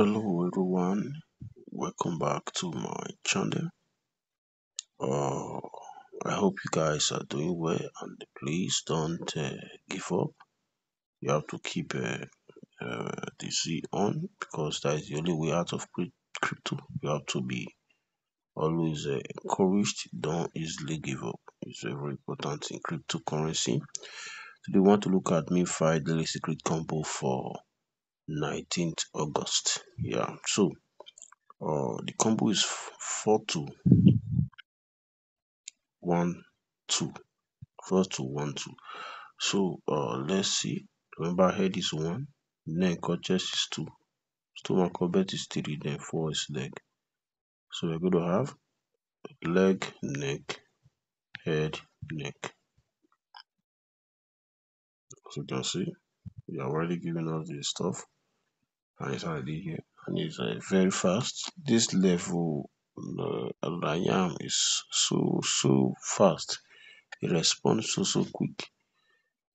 hello everyone. Welcome back to my channel. Uh i hope you guys are doing well and please don't uh, give up. You have to keep uh, uh, the z on because that is the only way out of crypto. You have to be always uh, encouraged. Don't easily give up. It's very important in cryptocurrency. So we want to look at MemeFi daily secret combo for 19th August. Yeah, so uh, the combo is 4 to 1 2. 4 to 1 2. So uh, let's see. Remember, head is 1, neck or chest is 2, stomach or bet is 3, then 4 is leg. So we're going to have leg, neck, head, neck. As you can see, we are already giving us the stuff it's already here and it's uh, very fast. This level uh, I am is so so fast. It responds so so quick.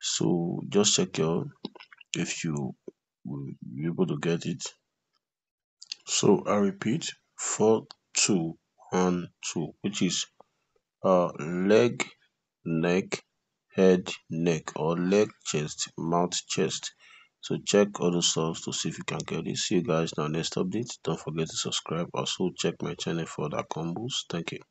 So just check your if you will be able to get it. So i repeat four two one two which is uh leg neck head neck or leg chest mouth chest so check all the stuff to see if you can get it. See you guys in our next update. Don't forget to subscribe. Also check my channel for other combos. Thank you